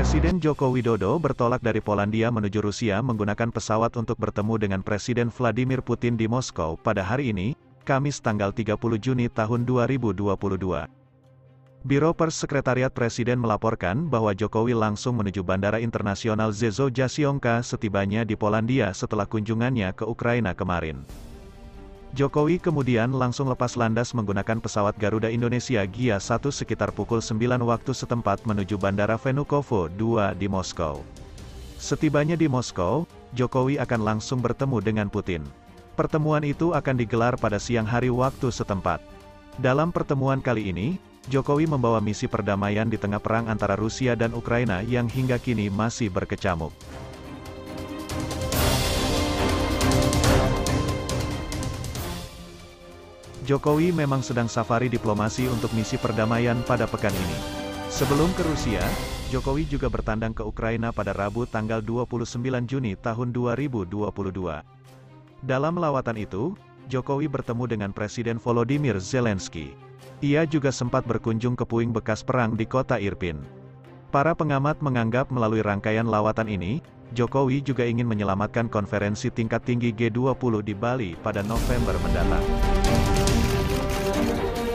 Presiden Joko Widodo bertolak dari Polandia menuju Rusia menggunakan pesawat untuk bertemu dengan Presiden Vladimir Putin di Moskow pada hari ini, Kamis tanggal 30 Juni tahun 2022. Biro Pers Sekretariat Presiden melaporkan bahwa Jokowi langsung menuju Bandara Internasional Zezo Jasionka setibanya di Polandia setelah kunjungannya ke Ukraina kemarin. Jokowi kemudian langsung lepas landas menggunakan pesawat Garuda Indonesia Gia 1 sekitar pukul 9 waktu setempat menuju Bandara Vnukovo 2 di Moskow. Setibanya di Moskow, Jokowi akan langsung bertemu dengan Putin. Pertemuan itu akan digelar pada siang hari waktu setempat. Dalam pertemuan kali ini, Jokowi membawa misi perdamaian di tengah perang antara Rusia dan Ukraina yang hingga kini masih berkecamuk. Jokowi memang sedang safari diplomasi untuk misi perdamaian pada pekan ini. Sebelum ke Rusia, Jokowi juga bertandang ke Ukraina pada Rabu tanggal 29 Juni tahun 2022. Dalam lawatan itu, Jokowi bertemu dengan Presiden Volodymyr Zelensky. Ia juga sempat berkunjung ke puing bekas perang di kota Irpin. Para pengamat menganggap melalui rangkaian lawatan ini, Jokowi juga ingin menyelamatkan konferensi tingkat tinggi G20 di Bali pada November mendatang. Thank you.